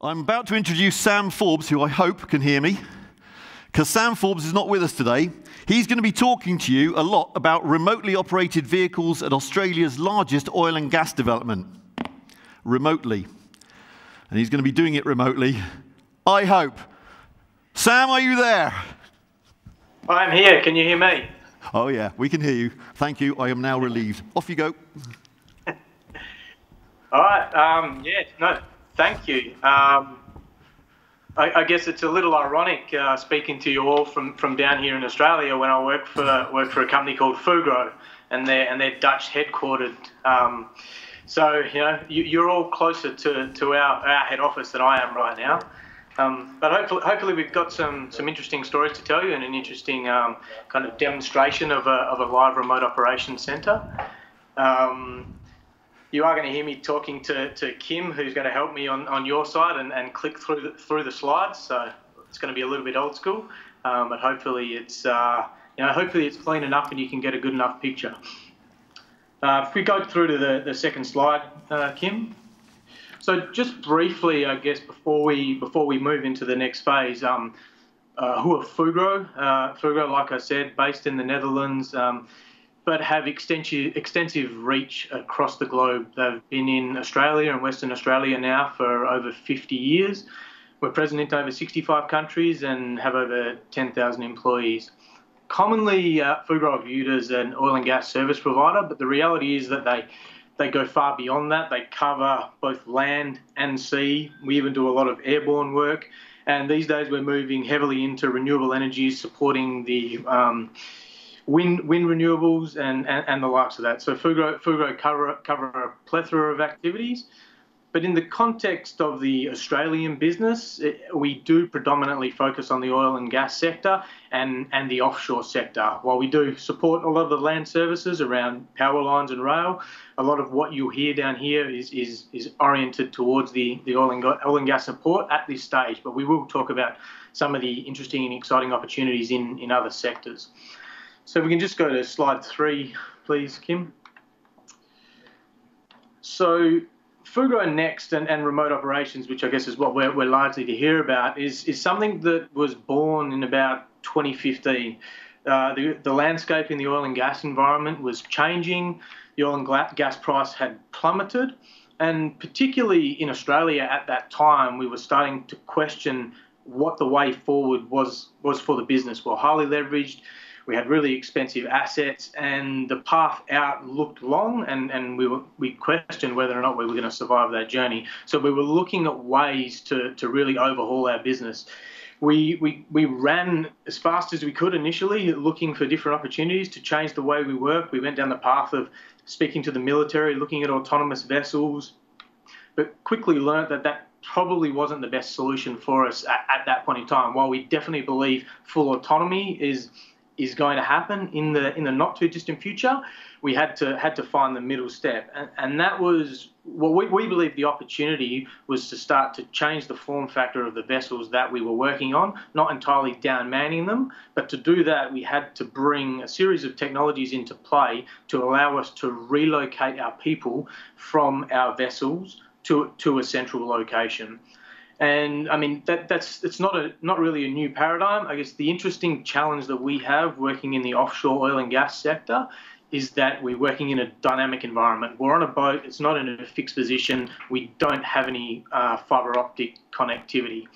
I'm about to introduce Sam Forbes, who I hope can hear me, because Sam Forbes is not with us today. He's going to be talking to you a lot about remotely operated vehicles at Australia's largest oil and gas development. Remotely. And he's going to be doing it remotely, I hope. Sam, are you there? I'm here. Can you hear me? Oh, yeah, we can hear you. Thank you. I am now relieved. Off you go. All right. Um, yeah, no, Thank you. Um, I, I, guess it's a little ironic uh, speaking to you all from, from down here in Australia when I work for work for a company called Fugro, and they're and they're Dutch headquartered. Um, so you know you, are all closer to, to our, our head office than I am right now. Um, but hopefully, hopefully we've got some, some interesting stories to tell you and an interesting um, kind of demonstration of a, of a live remote operations centre. Um, you are going to hear me talking to, to Kim, who's going to help me on, on your side and, and click through the, through the slides. So it's going to be a little bit old school, um, but hopefully it's uh, you know hopefully it's clean enough and you can get a good enough picture. Uh, if we go through to the, the second slide, uh, Kim. So just briefly, I guess before we before we move into the next phase, um, who are Fugro? Fugro, like I said, based in the Netherlands. Um, but have extensive, extensive reach across the globe. They've been in Australia and Western Australia now for over 50 years. We're present in over 65 countries and have over 10,000 employees. Commonly, uh, Fugro are viewed as an oil and gas service provider, but the reality is that they they go far beyond that. They cover both land and sea. We even do a lot of airborne work, and these days we're moving heavily into renewable energies, supporting the um, wind wind renewables and, and, and the likes of that. So Fugro, Fugro cover, cover a plethora of activities. But in the context of the Australian business, it, we do predominantly focus on the oil and gas sector and, and the offshore sector. While we do support a lot of the land services around power lines and rail, a lot of what you hear down here is, is, is oriented towards the, the oil, and, oil and gas support at this stage. But we will talk about some of the interesting and exciting opportunities in, in other sectors. So we can just go to slide three, please, Kim. So Fugro Next and, and remote operations, which I guess is what we're, we're largely to hear about, is, is something that was born in about 2015. Uh, the, the landscape in the oil and gas environment was changing. The oil and gas price had plummeted. And particularly in Australia at that time, we were starting to question what the way forward was, was for the business. We're highly leveraged we had really expensive assets, and the path out looked long, and, and we were, we questioned whether or not we were going to survive that journey. So we were looking at ways to, to really overhaul our business. We, we, we ran as fast as we could initially, looking for different opportunities to change the way we work. We went down the path of speaking to the military, looking at autonomous vessels, but quickly learned that that probably wasn't the best solution for us at, at, that point in time. While we definitely believe full autonomy is is going to happen in the in the not too distant future, we had to had to find the middle step, and, and that was what well, we, we believe the opportunity was to start to change the form factor of the vessels that we were working on, not entirely down manning them, but to do that we had to bring a series of technologies into play to allow us to relocate our people from our vessels to to a central location. And I mean that that's it's not a not really a new paradigm. I guess the interesting challenge that we have working in the offshore oil and gas sector is that we're working in a dynamic environment. We're on a boat. It's not in a fixed position. We don't have any uh, fiber optic connectivity.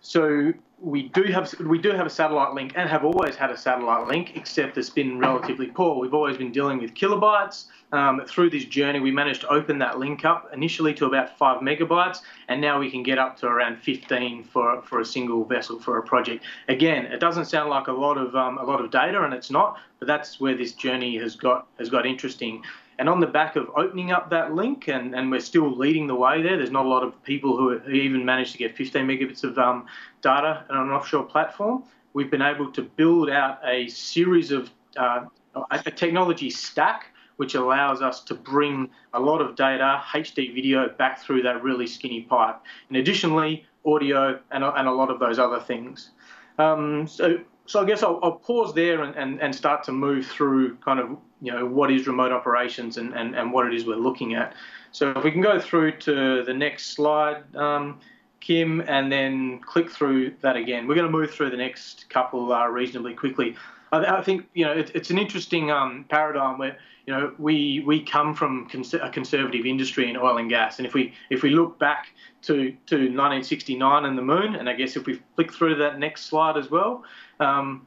So we do have we do have a satellite link and have always had a satellite link, except it's been relatively poor. We've always been dealing with kilobytes. Um, through this journey, we managed to open that link up initially to about five megabytes, and now we can get up to around 15 for for a single vessel for a project. Again, it doesn't sound like a lot of um, a lot of data, and it's not, but that's where this journey has got has got interesting. And on the back of opening up that link, and, and we're still leading the way there, there's not a lot of people who, who even managed to get 15 megabits of um, data on an offshore platform. We've been able to build out a series of uh, a technology stack which allows us to bring a lot of data, HD video, back through that really skinny pipe. And additionally, audio and, and a lot of those other things. Um, so, so I guess I'll, I'll pause there and, and, and start to move through kind of you know what is remote operations and, and, and what it is we're looking at. So if we can go through to the next slide, um, Kim, and then click through that again. We're going to move through the next couple uh, reasonably quickly. I, I, think you know it, it's an interesting um, paradigm where you know we we come from cons- a conservative industry in oil and gas, and if we if we look back to to 1969 and the moon, and I guess if we flick through that next slide as well, um,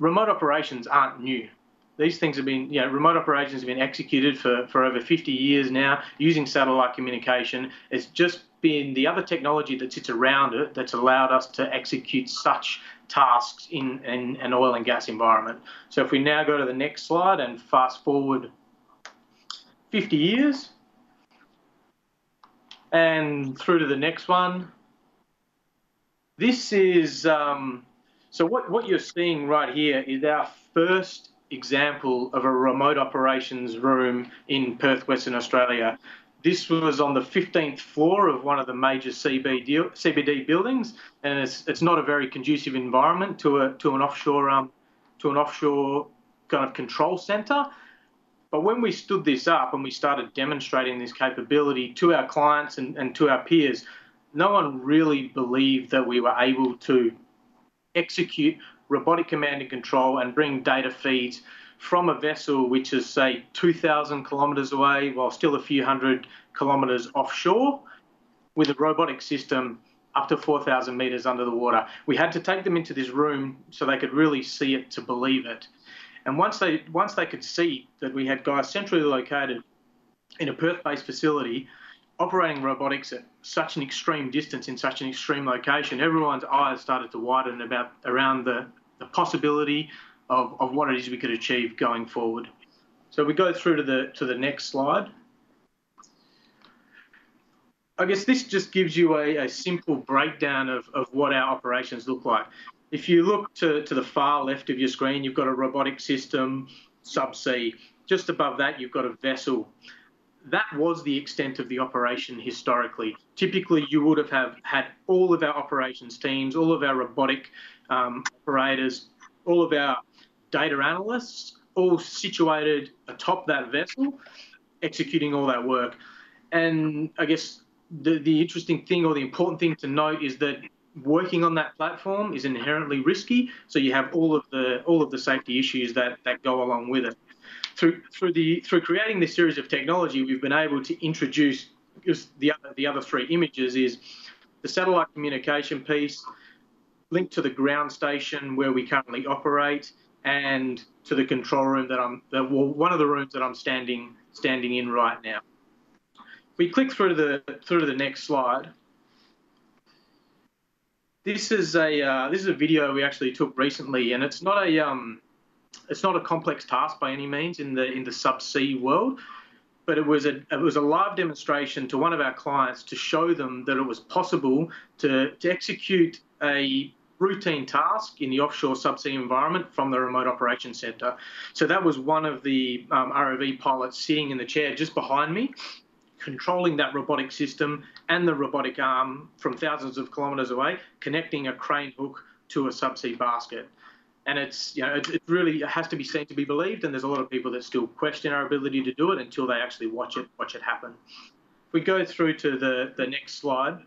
remote operations aren't new these things have been, you know, remote operations have been executed for, for over 50 years now using satellite communication. It's just been the other technology that sits around it that's allowed us to execute such tasks in, in an oil and gas environment. So if we now go to the next slide and fast forward 50 years and through to the next one, this is, um, so what, what you're seeing right here is our first example of a remote operations room in Perth, Western Australia. This was on the 15th floor of one of the major CBD, CBD buildings, and it's, it's not a very conducive environment to a to an offshore um, to an offshore kind of control centre. But when we stood this up and we started demonstrating this capability to our clients and, and to our peers, no one really believed that we were able to execute robotic command and control and bring data feeds from a vessel which is, say, 2,000 kilometres away while still a few hundred kilometres offshore with a robotic system up to 4,000 metres under the water. We had to take them into this room so they could really see it to believe it. And once they once they could see that we had guys centrally located in a Perth-based facility operating robotics at such an extreme distance in such an extreme location, everyone's eyes started to widen about around the the possibility of, of what it is we could achieve going forward. So we go through to the to the next slide. I guess this just gives you a, a simple breakdown of, of what our operations look like. If you look to, to the far left of your screen, you've got a robotic system, subsea. Just above that, you've got a vessel. That was the extent of the operation historically. Typically, you would have, have had all of our operations teams, all of our robotic um, operators, all of our data analysts, all situated atop that vessel, executing all that work. And I guess the, the interesting thing or the important thing to note is that working on that platform is inherently risky. So you have all of the all of the safety issues that, that go along with it. Through through the through creating this series of technology, we've been able to introduce the other the other three images is the satellite communication piece, linked to the ground station where we currently operate and to the control room that I'm, that, well, one of the rooms that I'm standing standing in right now. We click through the through to the next slide. This is a uh, this is a video we actually took recently, and it's not a um, it's not a complex task by any means in the in the subsea world, but it was a it was a live demonstration to one of our clients to show them that it was possible to to execute a routine task in the offshore subsea environment from the remote operations center. So that was one of the um, ROV pilots sitting in the chair just behind me, controlling that robotic system and the robotic arm from thousands of kilometers away, connecting a crane hook to a subsea basket. And it's, you know, it, it really has to be seen to be believed. And there's a lot of people that still question our ability to do it until they actually watch it, watch it happen. If we go through to the, the next slide.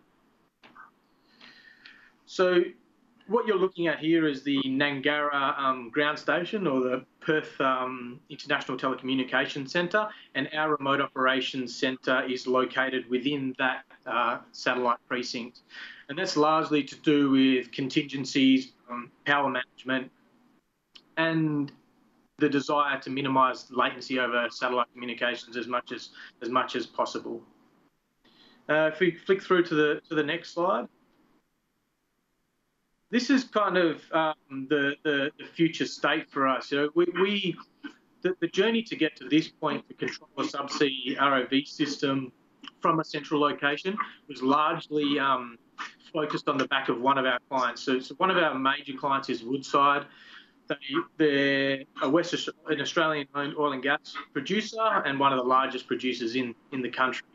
So what you're looking at here is the Gnangara um, ground station or the Perth um, International Telecommunications Centre, and our remote operations centre is located within that uh, satellite precinct. And that's largely to do with contingencies, um, power management, and the desire to minimise latency over satellite communications as much as as much as possible. Uh, if we flick through to the to the next slide this is kind of um, the, the, the future state for us. You know, we, we the, the, journey to get to this point to control a subsea ROV system from a central location was largely um, focused on the back of one of our clients. So, so one of our major clients is Woodside. They, they're a West an Australian-owned oil and gas producer and one of the largest producers in, in the country.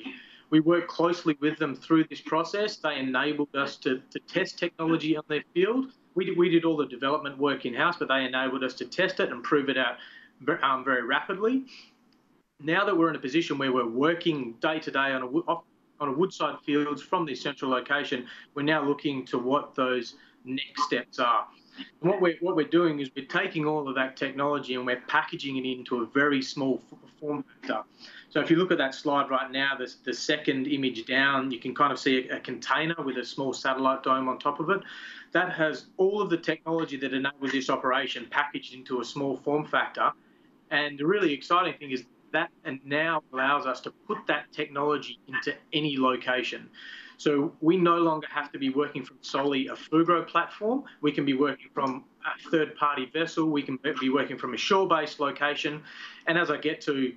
We worked closely with them through this process. They enabled us to, to test technology on their field. We did, we did all the development work in house, but they enabled us to test it and prove it out um, very rapidly. Now that we're in a position where we're working day to day on a, on a Woodside Fields from this central location, we're now looking to what those next steps are. And what we're what we're doing is we're taking all of that technology and we're packaging it into a very small form factor. So if you look at that slide right now, the, the second image down, you can kind of see a, a, container with a small satellite dome on top of it. That has all of the technology that enables this operation packaged into a small form factor. And the really exciting thing is that and now allows us to put that technology into any location. So we no longer have to be working from solely a Fugro platform. We can be working from a third-party vessel. We can be working from a shore-based location. And as I get to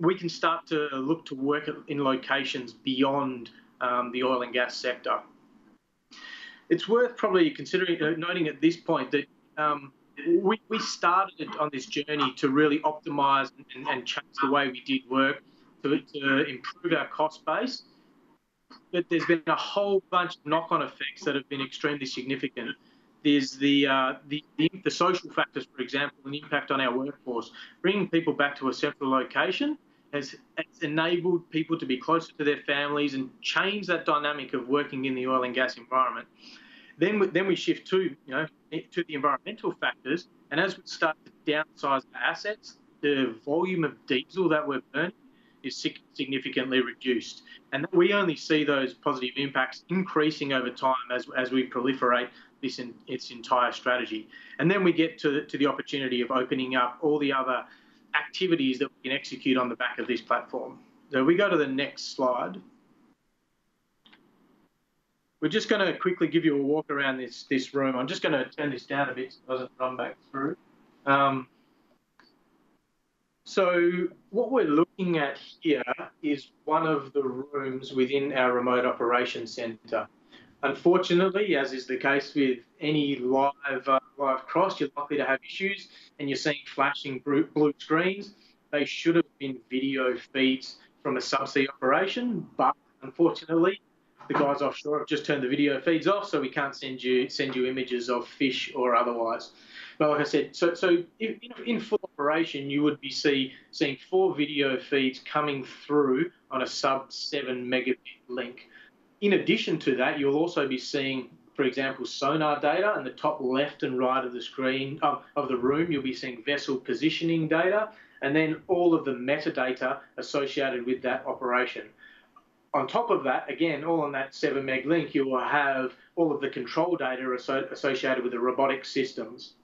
we can start to look to work in locations beyond um, the oil and gas sector. It's worth probably considering uh, noting at this point that um, we, we started on this journey to really optimize and, and change the way we did work to, to improve our cost base. But there's been a whole bunch of knock-on effects that have been extremely significant. There's the, uh, the, the, the social factors, for example, and impact on our workforce. Bringing people back to a central location has, has enabled people to be closer to their families and change that dynamic of working in the oil and gas environment. Then we, then we shift to you know to the environmental factors, and as we start to downsize our assets, the volume of diesel that we're burning is significantly reduced, and we only see those positive impacts increasing over time as as we proliferate this in its entire strategy. And then we get to to the opportunity of opening up all the other activities that we can execute on the back of this platform. So we go to the next slide. We're just going to quickly give you a walk around this, this room. I'm just going to turn this down a bit so it doesn't run back through. Um, so what we're looking at here is one of the rooms within our remote operations centre. Unfortunately, as is the case with any live uh, live cross, you're likely to have issues, and you're seeing flashing blue screens. They should have been video feeds from a subsea operation, but unfortunately, the guys offshore have just turned the video feeds off, so we can't send you send you images of fish or otherwise. But like I said, so so in, in full operation, you would be see seeing four video feeds coming through on a sub seven megabit link. In addition to that, you'll also be seeing, for example, sonar data in the top left and right of the screen of, of the room. You'll be seeing vessel positioning data and then all of the metadata associated with that operation. On top of that, again, all on that 7 meg link, you will have all of the control data associated with the robotic systems.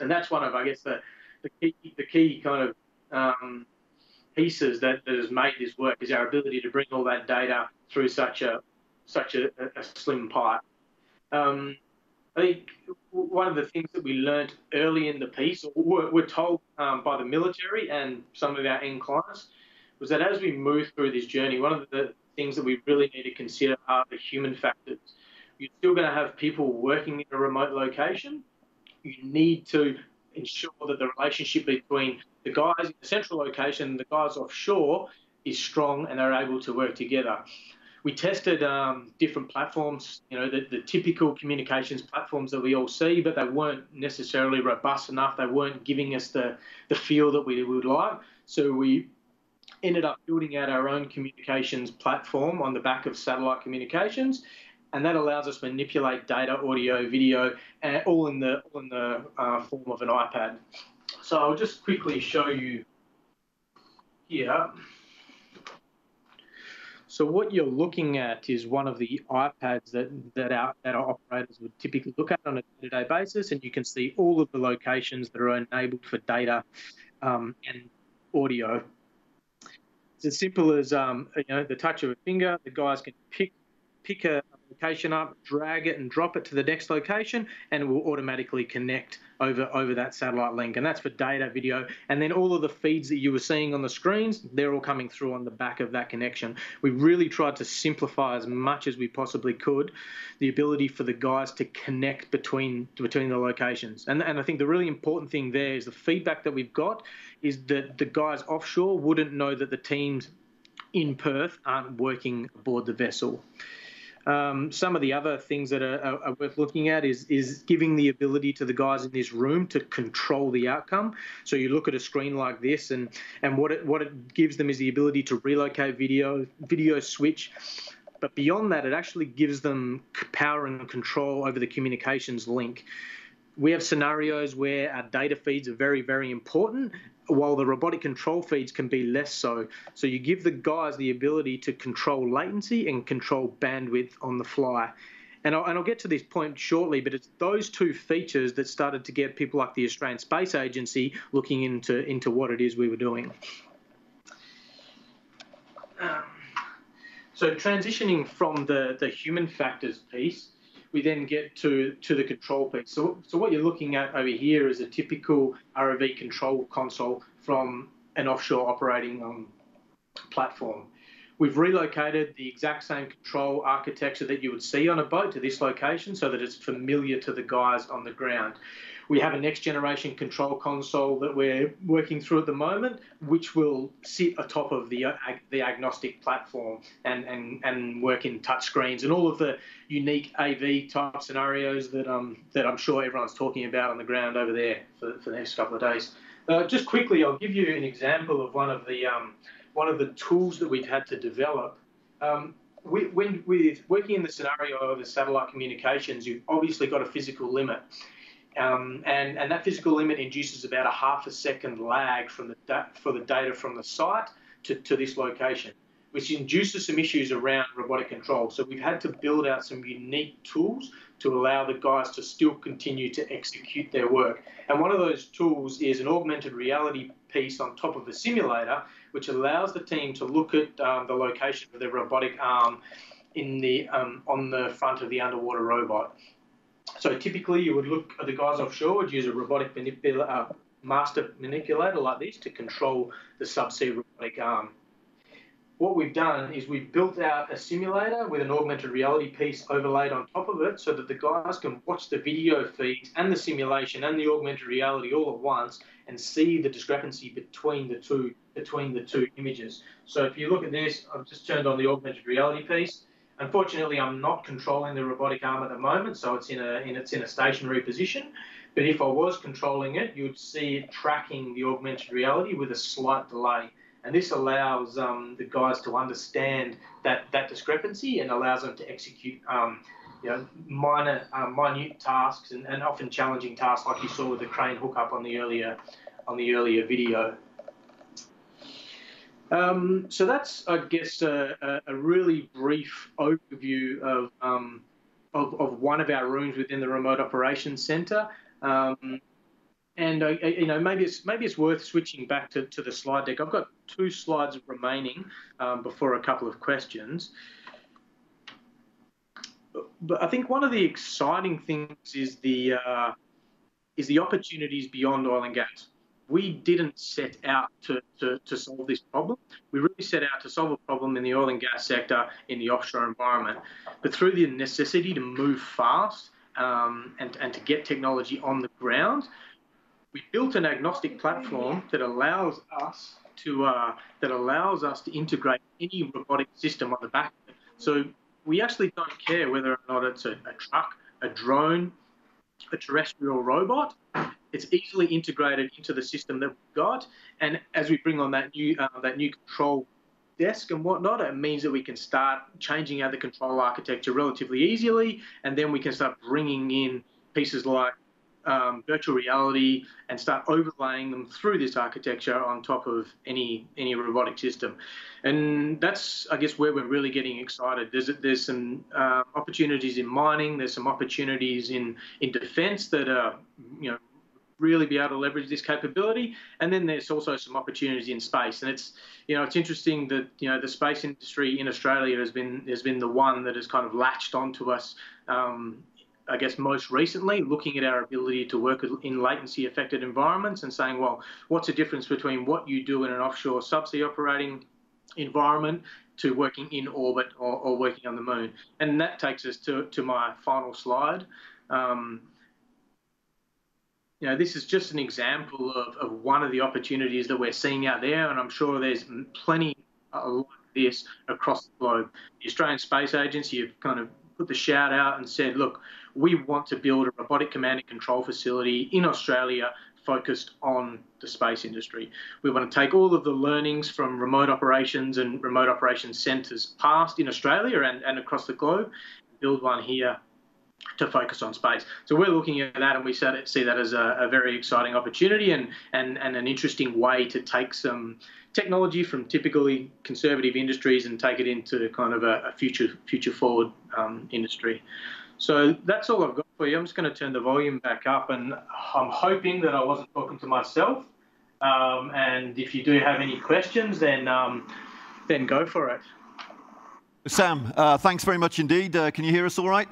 And that's one of, I guess, the, the, key, the key kind of um, pieces that, that has made this work is our ability to bring all that data through such a such a, a slim pipe. Um, I think one of the things that we learned early in the piece, or were, were told um, by the military and some of our end clients, was that as we move through this journey, one of the things that we really need to consider are the human factors. You're still going to have people working in a remote location. You need to ensure that the relationship between the guys in the central location and the guys offshore is strong and they're able to work together we tested um, different platforms, you know, the, the, typical communications platforms that we all see, but they weren't necessarily robust enough. They weren't giving us the, the feel that we would like. So we ended up building out our own communications platform on the back of satellite communications. And that allows us to manipulate data, audio, video, and all in the, all in the uh, form of an iPad. So I'll just quickly show you here. So what you're looking at is one of the iPads that, that, our, that our operators would typically look at on a day-to-day basis, and you can see all of the locations that are enabled for data um, and audio. It's as simple as um, you know the touch of a finger. The guys can pick pick a location up, drag it and drop it to the next location, and it will automatically connect over, over that satellite link. And that's for data, video, and then all of the feeds that you were seeing on the screens, they're all coming through on the back of that connection. We really tried to simplify as much as we possibly could the ability for the guys to connect between between the locations. And, and I think the really important thing there is the feedback that we've got is that the guys offshore wouldn't know that the teams in Perth aren't working aboard the vessel. Um, some of the other things that are, are, are, worth looking at is is giving the ability to the guys in this room to control the outcome. So you look at a screen like this, and and what it what it gives them is the ability to relocate video, video switch. But beyond that, it actually gives them power and control over the communications link. We have scenarios where our data feeds are very, very important, while the robotic control feeds can be less so. So you give the guys the ability to control latency and control bandwidth on the fly. And I'll, and I'll get to this point shortly, but it's those two features that started to get people like the Australian Space Agency looking into, into what it is we were doing. Um, so transitioning from the, the human factors piece, we then get to, to the control piece. So, so what you're looking at over here is a typical ROV control console from an offshore operating um, platform. We've relocated the exact same control architecture that you would see on a boat to this location so that it's familiar to the guys on the ground. We have a next generation control console that we're working through at the moment, which will sit atop of the, uh, the agnostic platform and, and, and work in touchscreens and all of the unique AV type scenarios that, um, that I'm sure everyone's talking about on the ground over there for, for the next couple of days. Uh, just quickly, I'll give you an example of one of the um, one of the tools that we've had to develop. Um, we, when with working in the scenario of the satellite communications, you've obviously got a physical limit. Um, and, and that physical limit induces about a half a second lag from the for the data from the site to, to this location, which induces some issues around robotic control. So we've had to build out some unique tools to allow the guys to still continue to execute their work. And one of those tools is an augmented reality piece on top of the simulator, which allows the team to look at um, the location of the robotic arm in the um, on the front of the underwater robot. So typically, you would look at the guys offshore would use a robotic manipula- uh, master manipulator like this to control the subsea robotic arm what we've done is we've built out a simulator with an augmented reality piece overlaid on top of it so that the guys can watch the video feeds and the simulation and the augmented reality all at once and see the discrepancy between the two between the two images. So if you look at this, I've just turned on the augmented reality piece. Unfortunately, I'm not controlling the robotic arm at the moment, so it's in a in, it's in a stationary position. But if I was controlling it, you would see it tracking the augmented reality with a slight delay. And this allows um, the guys to understand that, that discrepancy and allows them to execute um, you know, minor, uh, minute tasks and, and often challenging tasks like you saw with the crane hookup on the earlier, on the earlier video. Um, so that's, I guess, a, a, really brief overview of, um, of, of, one of our rooms within the Remote Operations Centre. Um, and uh, you know maybe it's maybe it's worth switching back to, to the slide deck. I've got two slides remaining um, before a couple of questions. But I think one of the exciting things is the uh, is the opportunities beyond oil and gas. We didn't set out to, to, to solve this problem. We really set out to solve a problem in the oil and gas sector in the offshore environment. But through the necessity to move fast um, and, and to get technology on the ground, we built an agnostic platform that allows us to uh, that allows us to integrate any robotic system on the back of it. So we actually don't care whether or not it's a, a truck, a drone, a terrestrial robot. It's easily integrated into the system that we've got, and as we bring on that new uh, that new control desk and whatnot, it means that we can start changing out the control architecture relatively easily, and then we can start bringing in pieces like um, virtual reality and start overlaying them through this architecture on top of any any robotic system. And that's, I guess, where we're really getting excited. There's there's some uh, opportunities in mining. There's some opportunities in in defence that are, you know, really be able to leverage this capability. And then there's also some opportunities in space. And it's, you know, it's interesting that you know the space industry in Australia has been has been the one that has kind of latched onto us um, I guess most recently, looking at our ability to work in latency affected environments and saying, well, what's the difference between what you do in an offshore subsea operating environment to working in orbit or, or working on the moon? And that takes us to, to my final slide. Um, you know, this is just an example of, of one of the opportunities that we're seeing out there, and I'm sure there's plenty like this across the globe. The Australian Space Agency have kind of put the shout out and said, look, we want to build a robotic command and control facility in Australia focused on the space industry. We want to take all of the learnings from remote operations and remote operations centres past in Australia and, and across the globe, build one here to focus on space. So we're looking at that and we see that as a, a, very exciting opportunity and, and, and an interesting way to take some technology from typically conservative industries and take it into kind of a, a future future forward um, industry. So that's all I've got for you. I'm just going to turn the volume back up, and I'm hoping that I wasn't talking to myself. Um, and if you do have any questions, then um, then go for it. Sam, uh, thanks very much indeed. Uh, can you hear us all right?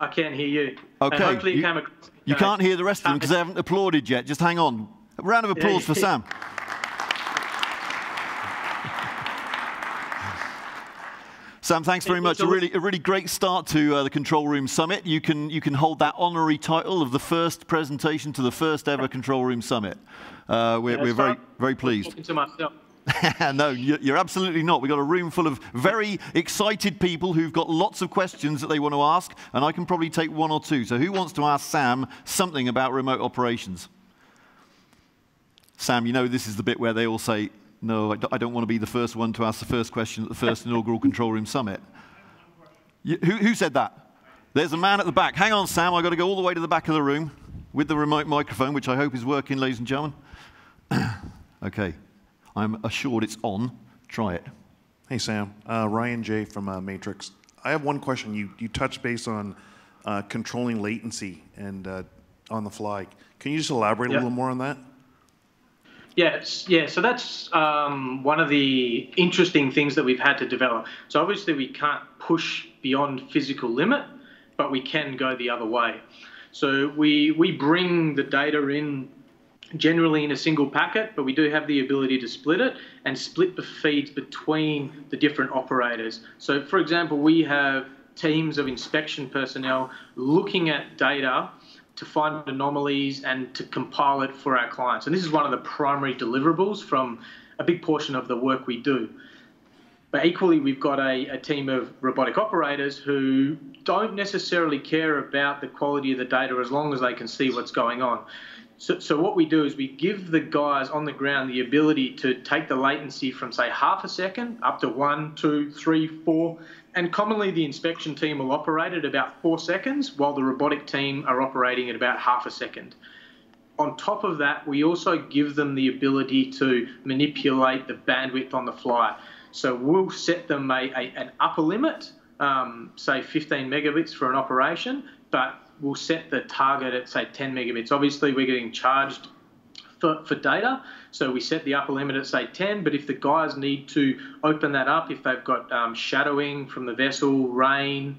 I can't hear you. Okay. you, you, you can't hear the rest of them because they haven't applauded yet. Just hang on. A round of applause for Sam. Sam, thanks very much. A really, a really great start to uh, the Control Room Summit. You can, you can hold that honorary title of the first presentation to the first ever Control Room Summit. Uh, we're, yeah, we're very, very pleased. No, you're absolutely not. We've got a room full of very excited people who've got lots of questions that they want to ask, and I can probably take one or two. So, who wants to ask Sam something about remote operations? Sam, you know this is the bit where they all say, no, I don't want to be the first one to ask the first question at the first inaugural Control Room Summit. You, who, who said that? There's a man at the back. Hang on, Sam, I've got to go all the way to the back of the room with the remote microphone, which I hope is working, ladies and gentlemen. okay, I'm assured it's on. Try it. Hey, Sam. Uh, Ryan J. from uh, Matrix. I have one question. You, you touched base on uh, controlling latency and uh, on the fly. Can you just elaborate yep. a little more on that? Yes, yeah. So that's um, one of the interesting things that we've had to develop. So obviously we can't push beyond physical limit, but we can go the other way. So we we bring the data in generally in a single packet, but we do have the ability to split it and split the feeds between the different operators. So for example, we have teams of inspection personnel looking at data to find anomalies and to compile it for our clients. And this is one of the primary deliverables from a big portion of the work we do. But equally, we've got a, a, team of robotic operators who don't necessarily care about the quality of the data as long as they can see what's going on. So, so what we do is we give the guys on the ground the ability to take the latency from, say, half a second up to one, two, three, four, and commonly the inspection team will operate at about four seconds, while the robotic team are operating at about half a second. On top of that, we also give them the ability to manipulate the bandwidth on the fly. So we'll set them a, a an upper limit, um, say 15 megabits for an operation, but we'll set the target at say 10 megabits. Obviously, we're getting charged for, for data. So we set the upper limit at say 10, but if the guys need to open that up, if they've got um, shadowing from the vessel, rain,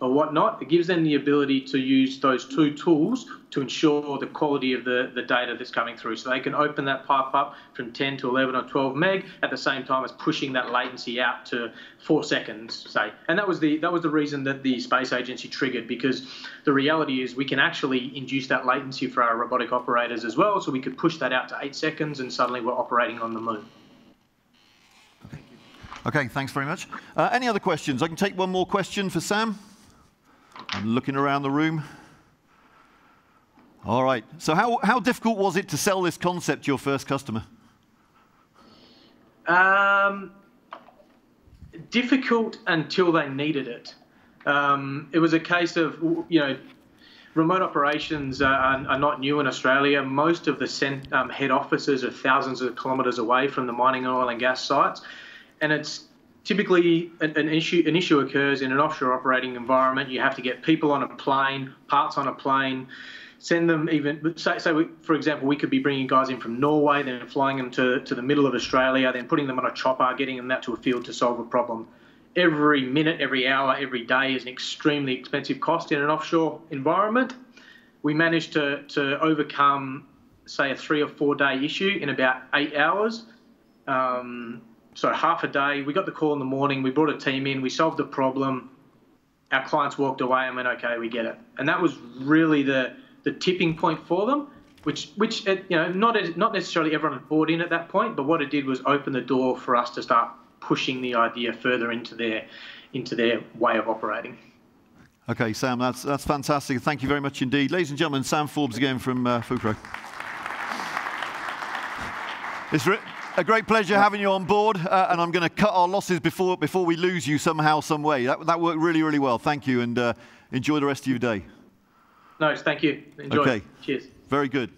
or whatnot, it gives them the ability to use those two tools to ensure the quality of the, the data that's coming through. So they can open that pipe up from 10 to 11 or 12 meg at the same time as pushing that latency out to four seconds, say. And that was the that was the reason that the space agency triggered because the reality is we can actually induce that latency for our robotic operators as well. So we could push that out to eight seconds and suddenly we're operating on the moon. Okay, thanks very much. Uh, any other questions? I can take one more question for Sam. I'm looking around the room. All right. So, how, how difficult was it to sell this concept to your first customer? Um, difficult until they needed it. Um, it was a case of, you know, remote operations are, are, not new in Australia. Most of the cent, um, head offices are thousands of kilometres away from the mining oil and gas sites, and it's typically an, an, issue an issue occurs in an offshore operating environment. You have to get people on a plane, parts on a plane, send them even say, say we, for example we could be bringing guys in from Norway, then flying them to, to the middle of Australia, then putting them on a chopper, getting them out to a field to solve a problem. Every minute, every hour, every day is an extremely expensive cost in an offshore environment. We managed to, to overcome, say, a three or four day issue in about eight hours. Um, so half a day. We got the call in the morning. We brought a team in. We solved the problem. Our clients walked away and went, "Okay, we get it." And that was really the the tipping point for them. Which, which you know, not not necessarily everyone had bought in at that point, but what it did was open the door for us to start pushing the idea further into their into their way of operating. Okay, Sam, that's that's fantastic. Thank you very much indeed, ladies and gentlemen. Sam Forbes again from uh, Fugro. It's a great pleasure having you on board, uh, and I'm going to cut our losses before, before we lose you somehow, some way. That, that worked really, really well. Thank you, and uh, enjoy the rest of your day. Nice, thank you. Enjoy. Okay. Cheers. Very good.